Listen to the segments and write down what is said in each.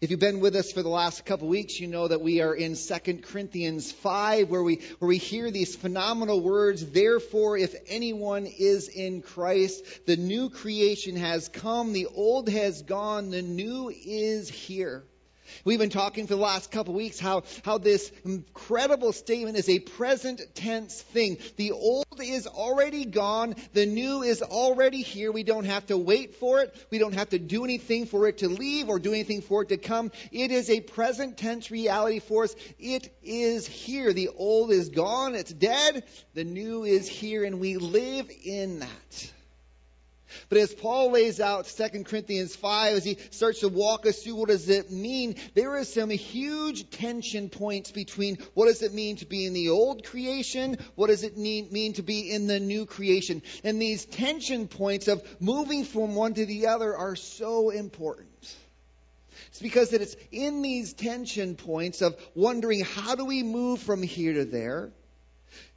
If you've been with us for the last couple weeks, you know that we are in 2 Corinthians 5 where we, where we hear these phenomenal words, therefore if anyone is in Christ, the new creation has come, the old has gone, the new is here. We've been talking for the last couple weeks how, how this incredible statement is a present tense thing. The old is already gone. The new is already here. We don't have to wait for it. We don't have to do anything for it to leave or do anything for it to come. It is a present tense reality for us. It is here. The old is gone. It's dead. The new is here and we live in that. But as Paul lays out 2 Corinthians 5, as he starts to walk us through what does it mean, there is some huge tension points between what does it mean to be in the old creation, what does it mean to be in the new creation. And these tension points of moving from one to the other are so important. It's because that it's in these tension points of wondering how do we move from here to there?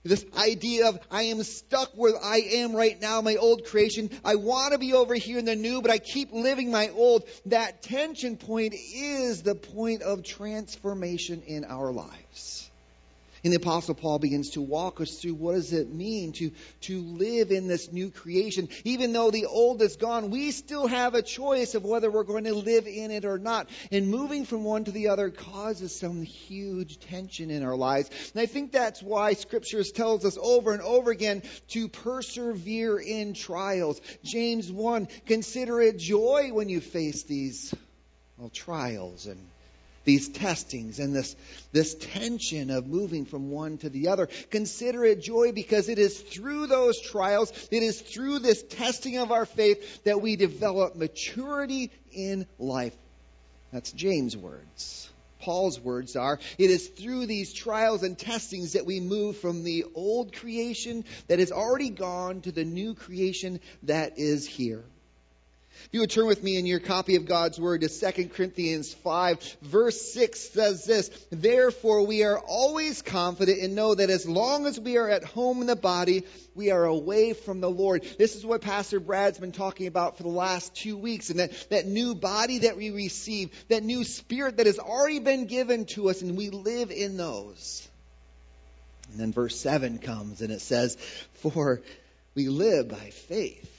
This idea of I am stuck where I am right now, my old creation. I want to be over here in the new, but I keep living my old. That tension point is the point of transformation in our lives. And the Apostle Paul begins to walk us through what does it mean to, to live in this new creation. Even though the old is gone, we still have a choice of whether we're going to live in it or not. And moving from one to the other causes some huge tension in our lives. And I think that's why Scriptures tells us over and over again to persevere in trials. James 1, consider it joy when you face these well, trials and these testings and this, this tension of moving from one to the other. Consider it joy because it is through those trials, it is through this testing of our faith that we develop maturity in life. That's James' words. Paul's words are, it is through these trials and testings that we move from the old creation that is already gone to the new creation that is here. If you would turn with me in your copy of God's Word to 2 Corinthians 5, verse 6 says this Therefore, we are always confident and know that as long as we are at home in the body, we are away from the Lord. This is what Pastor Brad's been talking about for the last two weeks, and that, that new body that we receive, that new spirit that has already been given to us, and we live in those. And then verse 7 comes, and it says, For we live by faith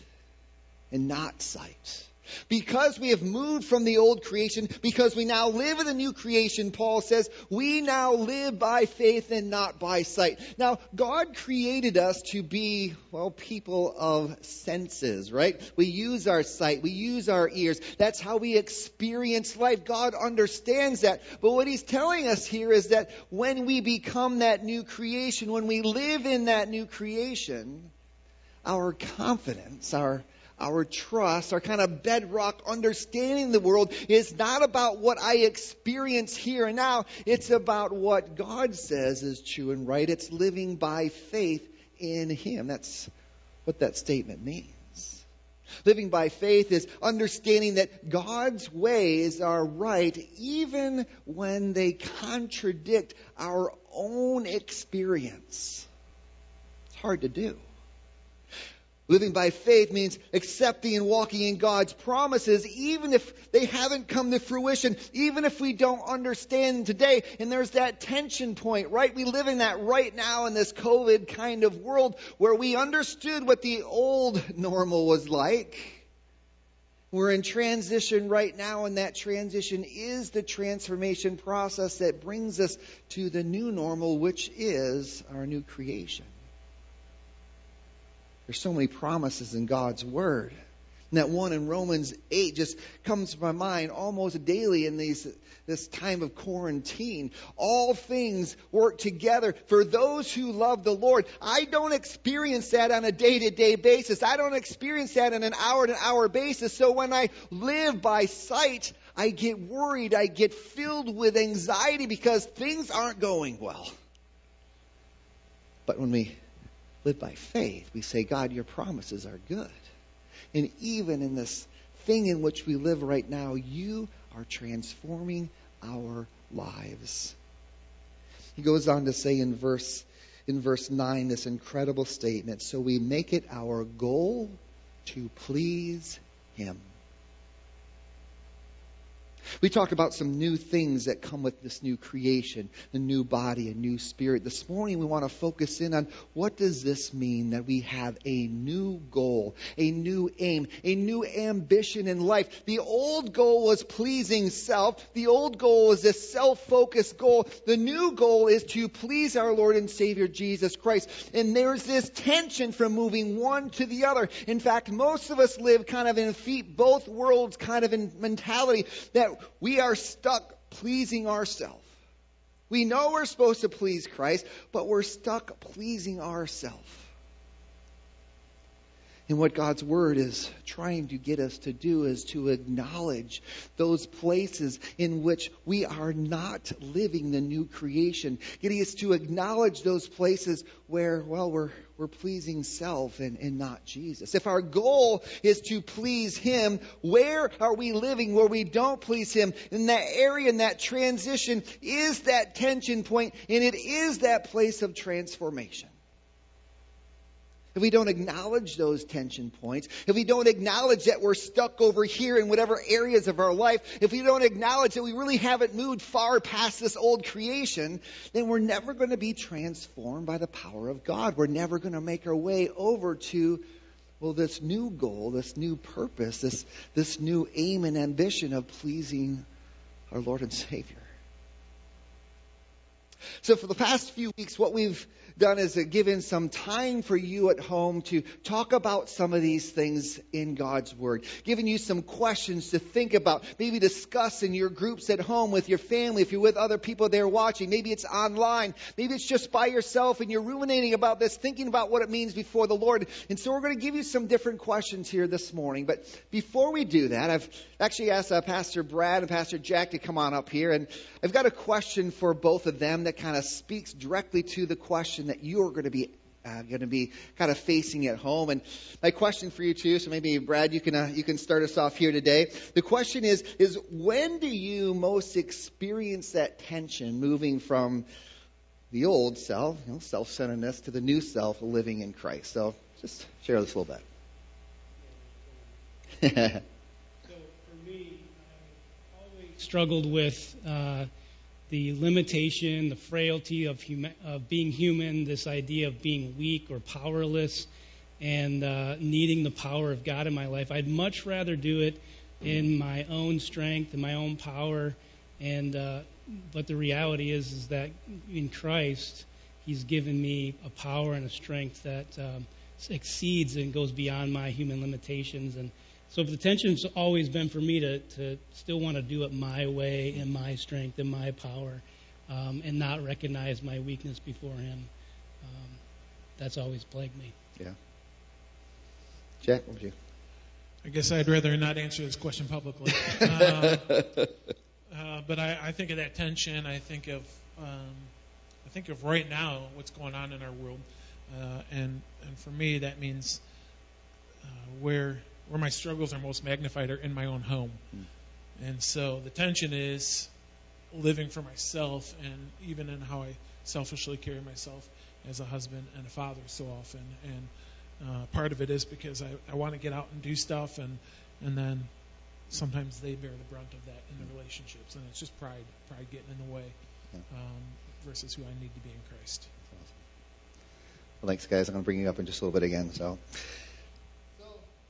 and not sight. Because we have moved from the old creation, because we now live in the new creation, Paul says, we now live by faith and not by sight. Now, God created us to be, well, people of senses, right? We use our sight, we use our ears. That's how we experience life. God understands that. But what he's telling us here is that when we become that new creation, when we live in that new creation, our confidence, our our trust, our kind of bedrock understanding the world is not about what I experience here and now. It's about what God says is true and right. It's living by faith in Him. That's what that statement means. Living by faith is understanding that God's ways are right even when they contradict our own experience. It's hard to do. Living by faith means accepting and walking in God's promises, even if they haven't come to fruition, even if we don't understand today. And there's that tension point, right? We live in that right now in this COVID kind of world where we understood what the old normal was like. We're in transition right now, and that transition is the transformation process that brings us to the new normal, which is our new creation. There's so many promises in God's Word. And that one in Romans 8 just comes to my mind almost daily in these, this time of quarantine. All things work together for those who love the Lord. I don't experience that on a day to day basis. I don't experience that on an hour to hour basis. So when I live by sight, I get worried. I get filled with anxiety because things aren't going well. But when we live by faith. We say, God, your promises are good. And even in this thing in which we live right now, you are transforming our lives. He goes on to say in verse in verse 9 this incredible statement, so we make it our goal to please him. We talked about some new things that come with this new creation, the new body, a new spirit. This morning we want to focus in on what does this mean that we have a new goal, a new aim, a new ambition in life. The old goal was pleasing self. The old goal is this self-focused goal. The new goal is to please our Lord and Savior Jesus Christ. And there's this tension from moving one to the other. In fact, most of us live kind of in feet both worlds kind of in mentality that we are stuck pleasing ourselves. We know we're supposed to please Christ, but we're stuck pleasing ourselves. And what God's Word is trying to get us to do is to acknowledge those places in which we are not living the new creation. Getting us to acknowledge those places where, well, we're, we're pleasing self and, and not Jesus. If our goal is to please Him, where are we living where we don't please Him? In that area, in that transition, is that tension point, and it is that place of transformation if we don't acknowledge those tension points, if we don't acknowledge that we're stuck over here in whatever areas of our life, if we don't acknowledge that we really haven't moved far past this old creation, then we're never going to be transformed by the power of God. We're never going to make our way over to well, this new goal, this new purpose, this, this new aim and ambition of pleasing our Lord and Savior. So for the past few weeks, what we've done is given some time for you at home to talk about some of these things in God's Word, giving you some questions to think about, maybe discuss in your groups at home with your family, if you're with other people there watching. Maybe it's online. Maybe it's just by yourself and you're ruminating about this, thinking about what it means before the Lord. And so we're going to give you some different questions here this morning. But before we do that, I've actually asked uh, Pastor Brad and Pastor Jack to come on up here. And I've got a question for both of them that kind of speaks directly to the question that you're going to be uh, going to be kind of facing at home. And my question for you too, so maybe Brad, you can uh, you can start us off here today. The question is is when do you most experience that tension moving from the old self, you know, self-centeredness, to the new self, living in Christ? So just share this a little bit. so for me, I always struggled with. Uh, the limitation, the frailty of, of being human, this idea of being weak or powerless, and uh, needing the power of God in my life. I'd much rather do it in my own strength and my own power. And uh, but the reality is, is that in Christ, He's given me a power and a strength that um, exceeds and goes beyond my human limitations. And so if the tension's always been for me to, to still want to do it my way in my strength and my power um, and not recognize my weakness before Him. Um, that's always plagued me. Yeah. Jack, what would you? I guess I'd rather not answer this question publicly. uh, uh, but I, I, think of that tension. I think of um, I think of right now what's going on in our world, uh, and and for me that means uh, where where my struggles are most magnified are in my own home. Mm. And so the tension is living for myself and even in how I selfishly carry myself as a husband and a father so often. And uh, part of it is because I, I want to get out and do stuff, and and then sometimes they bear the brunt of that in the relationships, and it's just pride, pride getting in the way, um, versus who I need to be in Christ. Well, thanks, guys. I'm going to bring you up in just a little bit again. So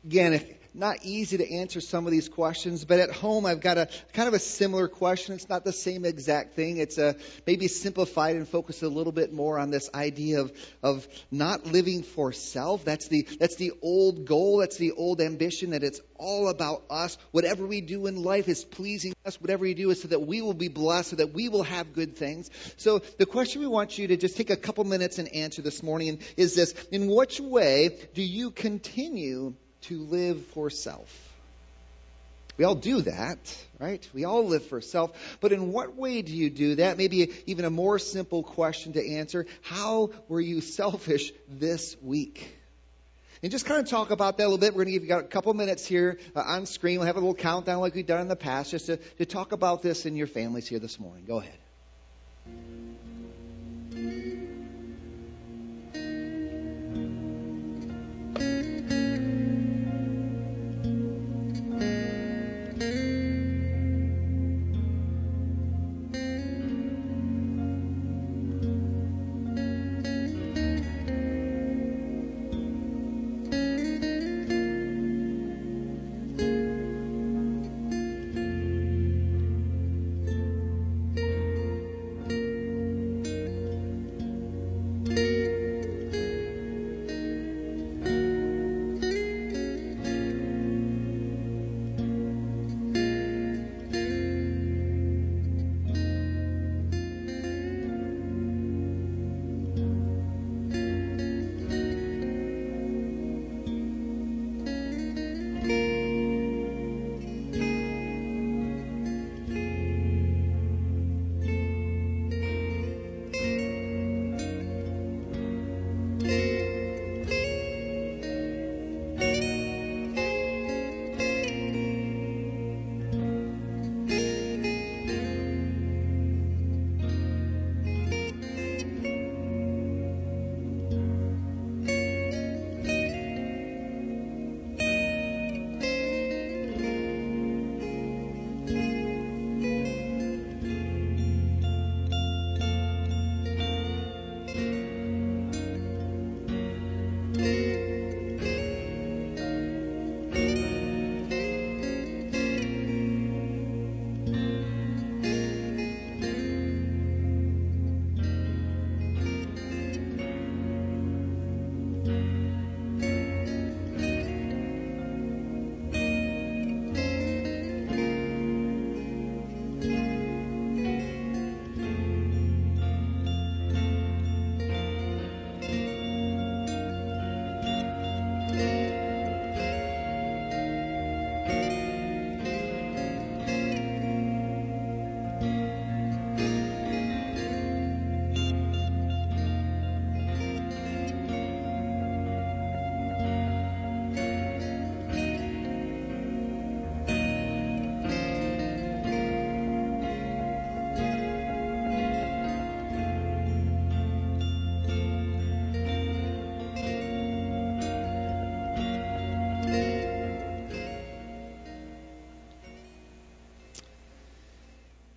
again, not easy to answer some of these questions, but at home I've got a kind of a similar question. It's not the same exact thing. It's a maybe simplified and focused a little bit more on this idea of of not living for self. That's the that's the old goal. That's the old ambition that it's all about us. Whatever we do in life is pleasing us. Whatever we do is so that we will be blessed, so that we will have good things. So the question we want you to just take a couple minutes and answer this morning is this: In which way do you continue to live for self. We all do that, right? We all live for self. But in what way do you do that? Maybe even a more simple question to answer. How were you selfish this week? And just kind of talk about that a little bit. We're going to give you a couple minutes here uh, on screen. We'll have a little countdown like we've done in the past just to, to talk about this in your families here this morning. Go ahead.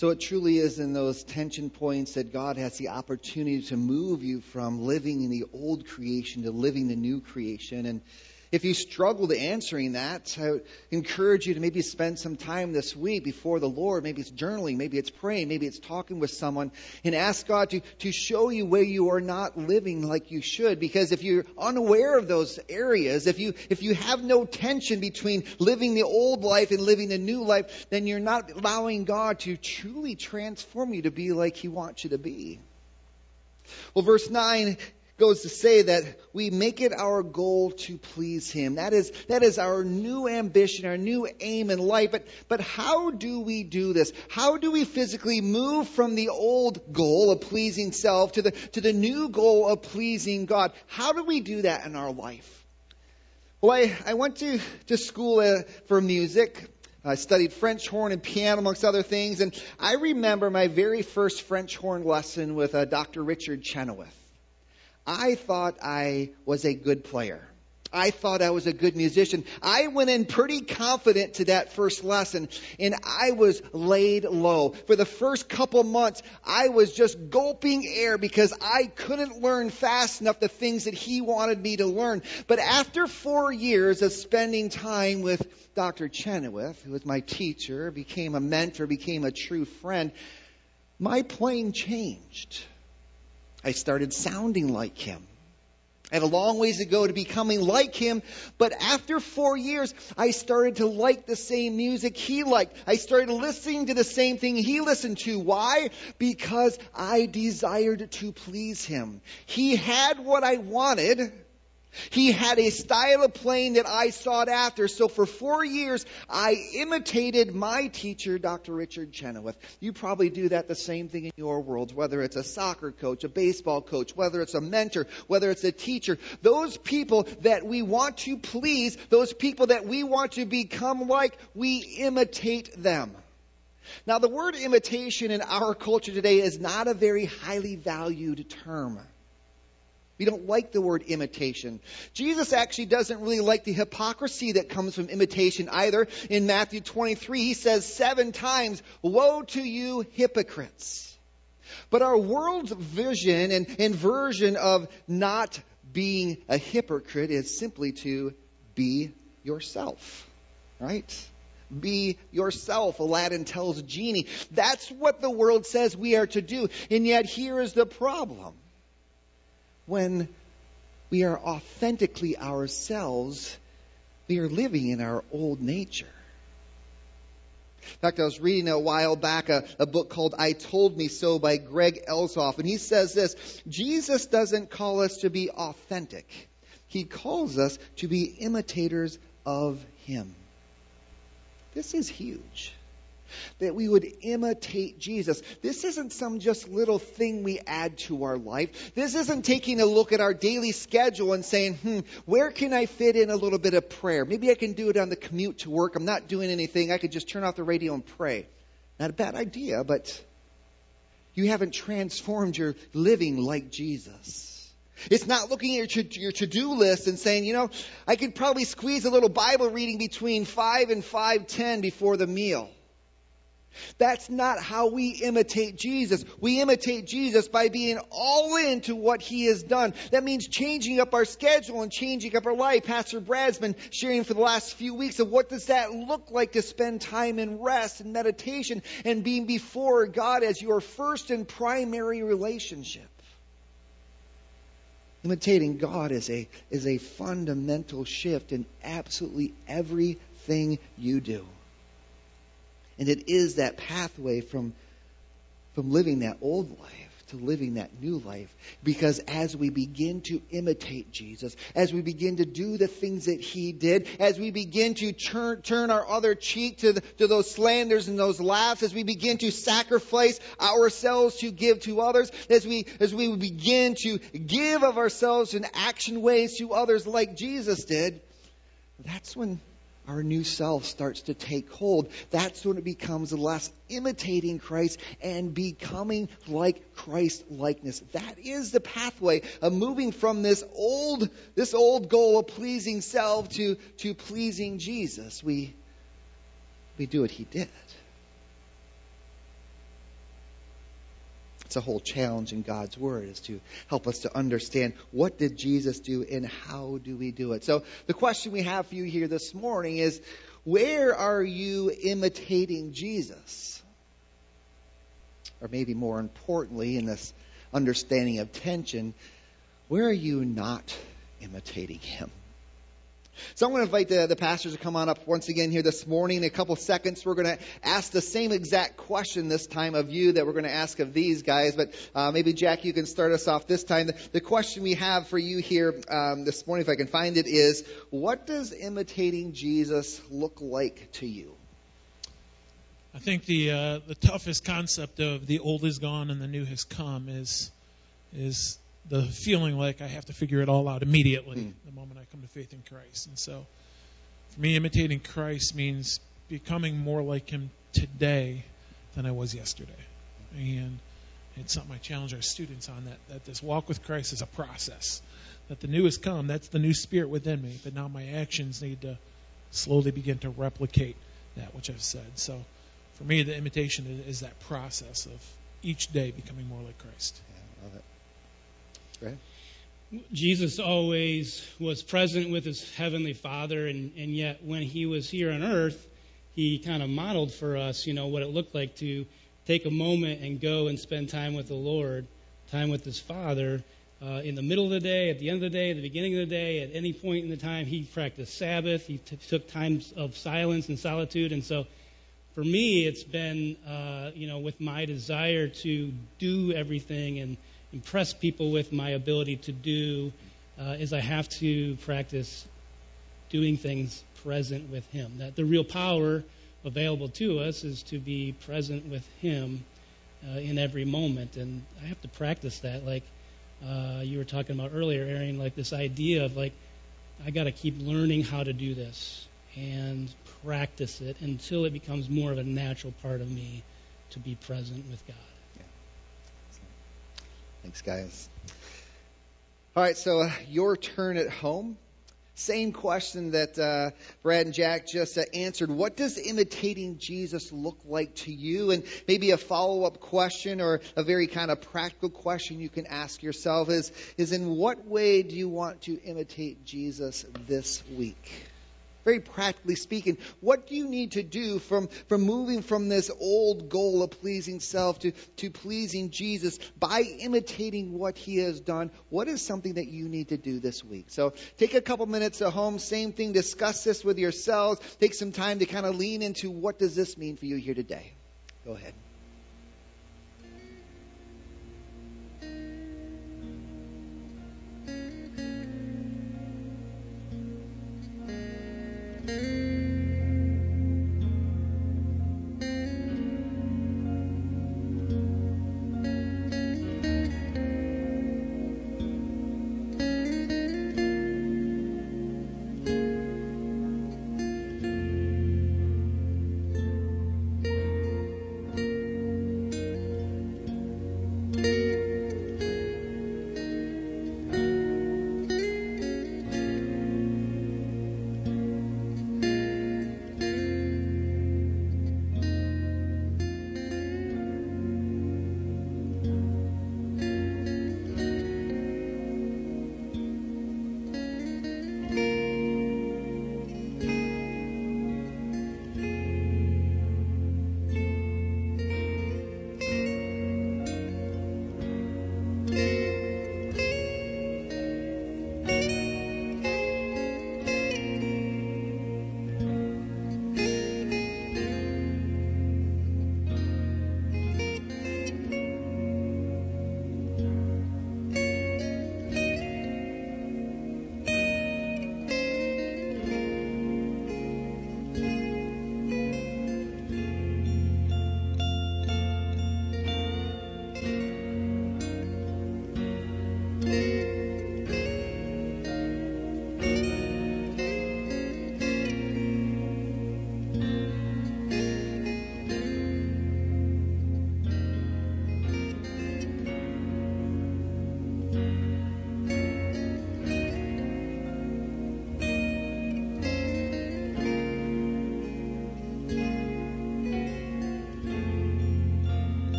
So it truly is in those tension points that God has the opportunity to move you from living in the old creation to living the new creation. And if you struggle to answering that, I would encourage you to maybe spend some time this week before the Lord. Maybe it's journaling, maybe it's praying, maybe it's talking with someone, and ask God to, to show you where you are not living like you should. Because if you're unaware of those areas, if you if you have no tension between living the old life and living the new life, then you're not allowing God to truly transform you to be like He wants you to be. Well, verse 9 goes to say that we make it our goal to please him. That is, that is our new ambition, our new aim in life. But, but how do we do this? How do we physically move from the old goal of pleasing self to the, to the new goal of pleasing God? How do we do that in our life? Well, I, I went to, to school uh, for music. I studied French horn and piano, amongst other things. And I remember my very first French horn lesson with uh, Dr. Richard Chenoweth. I thought I was a good player. I thought I was a good musician. I went in pretty confident to that first lesson and I was laid low. For the first couple months, I was just gulping air because I couldn't learn fast enough the things that he wanted me to learn. But after four years of spending time with Dr. Chenoweth, who was my teacher, became a mentor, became a true friend, my playing changed. I started sounding like him. I had a long ways to go to becoming like him, but after four years, I started to like the same music he liked. I started listening to the same thing he listened to. Why? Because I desired to please him. He had what I wanted, he had a style of playing that I sought after. So for four years, I imitated my teacher, Dr. Richard Chenoweth. You probably do that the same thing in your worlds, whether it's a soccer coach, a baseball coach, whether it's a mentor, whether it's a teacher. Those people that we want to please, those people that we want to become like, we imitate them. Now, the word imitation in our culture today is not a very highly valued term. We don't like the word imitation. Jesus actually doesn't really like the hypocrisy that comes from imitation either. In Matthew 23, he says seven times, Woe to you, hypocrites. But our world's vision and, and version of not being a hypocrite is simply to be yourself. Right? Be yourself, Aladdin tells Genie. That's what the world says we are to do. And yet, here is the problem when we are authentically ourselves, we are living in our old nature. In fact, I was reading a while back a, a, book called I Told Me So by Greg Elshof, and he says this Jesus doesn't call us to be authentic, he calls us to be imitators of him. This is huge that we would imitate Jesus. This isn't some just little thing we add to our life. This isn't taking a look at our daily schedule and saying, hmm, where can I fit in a little bit of prayer? Maybe I can do it on the commute to work. I'm not doing anything. I could just turn off the radio and pray. Not a bad idea, but you haven't transformed your living like Jesus. It's not looking at your to-do list and saying, you know, I could probably squeeze a little Bible reading between 5 and 5:10 before the meal. That's not how we imitate Jesus. We imitate Jesus by being all in to what he has done. That means changing up our schedule and changing up our life. Pastor Brad's been sharing for the last few weeks of what does that look like to spend time in rest and meditation and being before God as your first and primary relationship. Imitating God is a, is a fundamental shift in absolutely everything you do. And it is that pathway from, from living that old life to living that new life. Because as we begin to imitate Jesus, as we begin to do the things that he did, as we begin to turn, turn our other cheek to, the, to those slanders and those laughs, as we begin to sacrifice ourselves to give to others, as we, as we begin to give of ourselves in action ways to others like Jesus did, that's when our new self starts to take hold. That's when it becomes less imitating Christ and becoming like Christ likeness. That is the pathway of moving from this old, this old goal of pleasing self to, to pleasing Jesus. We, we do what he did. It's a whole challenge in God's Word is to help us to understand what did Jesus do and how do we do it. So the question we have for you here this morning is, where are you imitating Jesus? Or maybe more importantly, in this understanding of tension, where are you not imitating him? So I'm going to invite the, the pastors to come on up once again here this morning. In a couple seconds, we're going to ask the same exact question this time of you that we're going to ask of these guys. But uh, maybe, Jack, you can start us off this time. The, the question we have for you here um, this morning, if I can find it, is what does imitating Jesus look like to you? I think the uh, the toughest concept of the old is gone and the new has come is is the feeling like I have to figure it all out immediately mm. the moment I come to faith in Christ. And so, for me, imitating Christ means becoming more like Him today than I was yesterday. And it's something I challenge our students on that, that this walk with Christ is a process. That the new has come, that's the new spirit within me, but now my actions need to slowly begin to replicate that which I've said. So, for me, the imitation is, that process of each day becoming more like Christ. Yeah, love it. Jesus always was present with his heavenly Father, and, and yet when he was here on earth, he kind of modeled for us, you know, what it looked like to take a moment and go and spend time with the Lord, time with his Father. Uh, in the middle of the day, at the end of the day, at the beginning of the day, at any point in the time, he practiced Sabbath. He t- took times of silence and solitude, and so for me, it's been, uh, you know, with my desire to do everything and impress people with my ability to do uh, is I have to practice doing things present with Him. That the real power available to us is to be present with Him uh, in every moment, and I have to practice that. Like uh, you were talking about earlier, Aaron, like this idea of like I got to keep learning how to do this and practice it until it becomes more of a natural part of me to be present with God. Thanks, guys. All right, so uh, your turn at home. Same question that uh, Brad and Jack just uh, answered. What does imitating Jesus look like to you? And maybe a follow up question or a very kind of practical question you can ask yourself is, is in what way do you want to imitate Jesus this week? Very practically speaking, what do you need to do from, from moving from this old goal of pleasing self to, to pleasing Jesus by imitating what he has done? What is something that you need to do this week? So take a couple minutes at home, same thing, discuss this with yourselves. Take some time to kind of lean into what does this mean for you here today. Go ahead. Mm-hmm.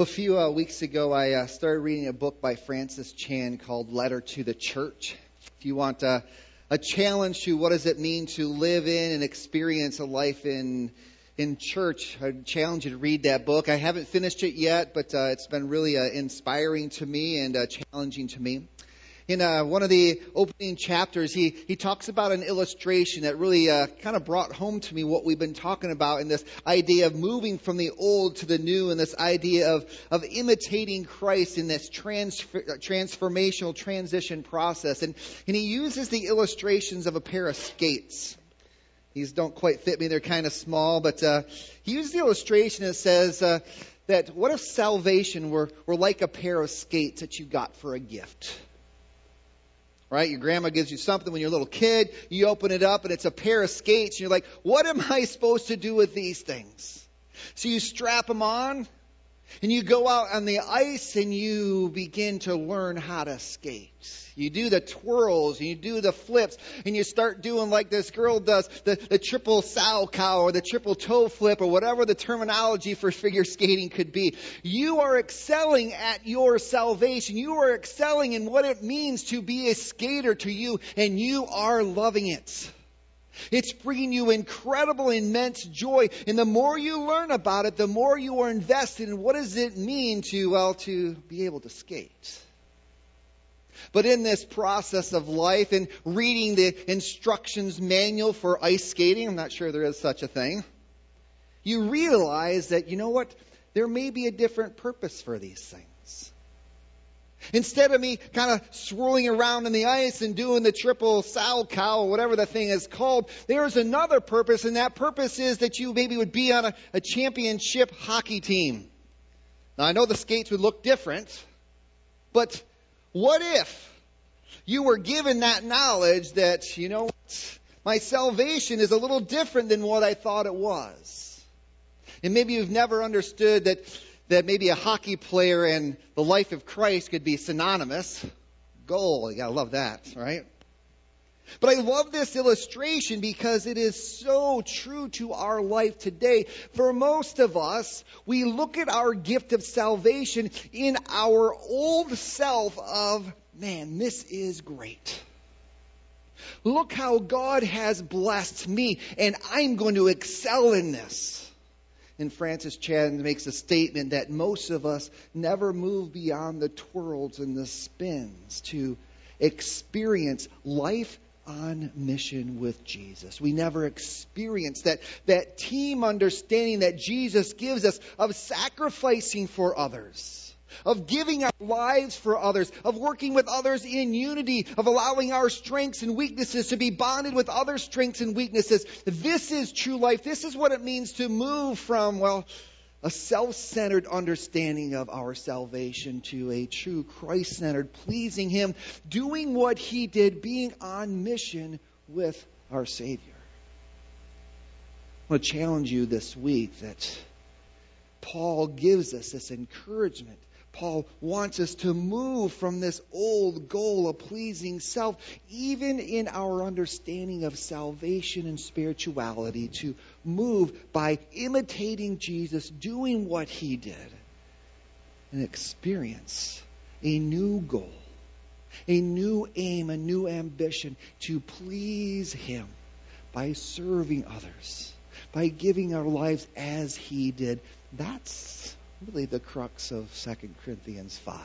Well, a few uh, weeks ago, I uh, started reading a book by Francis Chan called Letter to the Church. If you want uh, a challenge to what does it mean to live in and experience a life in in church, I challenge you to read that book. I haven't finished it yet, but uh, it's been really uh, inspiring to me and uh, challenging to me in uh, one of the opening chapters, he, he talks about an illustration that really uh, kind of brought home to me what we've been talking about in this idea of moving from the old to the new and this idea of, of imitating Christ in this transfer, transformational transition process. And, and he uses the illustrations of a pair of skates. These don't quite fit me, they're kind of small, but uh, he uses the illustration that says uh, that what if salvation were, were like a pair of skates that you got for a gift? Right? Your grandma gives you something when you're a little kid. You open it up and it's a pair of skates. And you're like, what am I supposed to do with these things? So you strap them on and you go out on the ice and you begin to learn how to skate. You do the twirls and you do the flips and you start doing like this girl does, the, the triple Salchow or the triple toe flip or whatever the terminology for figure skating could be. You are excelling at your salvation. You are excelling in what it means to be a skater to you and you are loving it. It's bringing you incredible, immense joy. And the more you learn about it, the more you are invested in what does it mean to, well, to be able to skate. But in this process of life and reading the instructions manual for ice skating, I'm not sure there is such a thing, you realize that, you know what? There may be a different purpose for these things. Instead of me kind of swirling around in the ice and doing the triple Salchow or whatever the thing is called, there's another purpose, and that purpose is that you maybe would be on a, a championship hockey team. Now, I know the skates would look different, but what if you were given that knowledge that, you know what, my salvation is a little different than what I thought it was? And maybe you've never understood that, that maybe a hockey player and the life of Christ could be synonymous. Goal, you gotta love that, right? But I love this illustration because it is so true to our life today. For most of us, we look at our gift of salvation in our old self of, man, this is great. Look how God has blessed me, and I'm going to excel in this. And Francis Chan makes a statement that most of us never move beyond the twirls and the spins to experience life on mission with Jesus. We never experience that, that team understanding that Jesus gives us of sacrificing for others, of giving our lives for others, of working with others in unity, of allowing our strengths and weaknesses to be bonded with other strengths and weaknesses. This is true life. This is what it means to move from, well, a self centered understanding of our salvation to a true Christ centered, pleasing Him, doing what He did, being on mission with our Savior. I want to challenge you this week that Paul gives us this encouragement Paul wants us to move from this old goal of pleasing self, even in our understanding of salvation and spirituality, to move by imitating Jesus, doing what he did, and experience a new goal, a new aim, a new ambition to please him by serving others, by giving our lives as he did. That's really the crux of 2 Corinthians 5.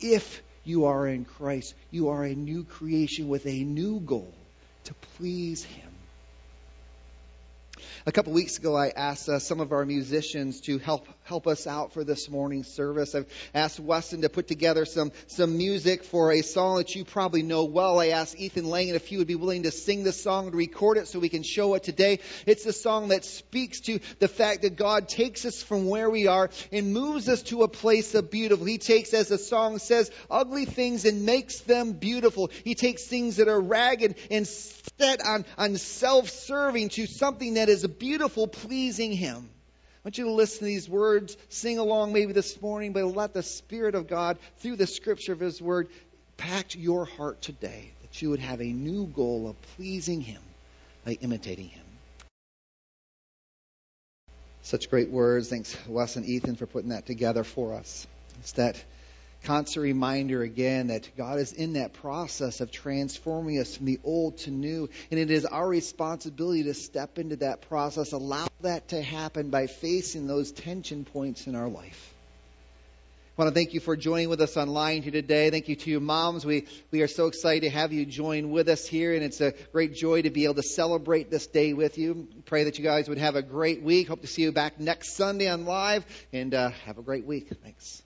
If you are in Christ, you are a new creation with a new goal to please Him. A couple weeks ago, I asked uh, some of our musicians to help help us out for this morning's service. I've asked Weston to put together some some music for a song that you probably know well. I asked Ethan Langan if he would be willing to sing this song and record it so we can show it today. It's a song that speaks to the fact that God takes us from where we are and moves us to a place of beautiful. He takes, as the song says, ugly things and makes them beautiful. He takes things that are ragged and set on, on self-serving to something that is beautiful, pleasing Him. I want you to listen to these words, sing along maybe this morning, but let the Spirit of God, through the scripture of His Word, pack your heart today, that you would have a new goal of pleasing Him by imitating Him. Such great words. Thanks, Wes and Ethan, for putting that together for us. It's that constant reminder again that God is in that process of transforming us from the old to new. And it is our responsibility to step into that process, allow that to happen by facing those tension points in our life. I want to thank you for joining with us online here today. Thank you to you moms. We, we are so excited to have you join with us here, and it's a great joy to be able to celebrate this day with you. Pray that you guys would have a great week. Hope to see you back next Sunday on live, and uh, have a great week. Thanks.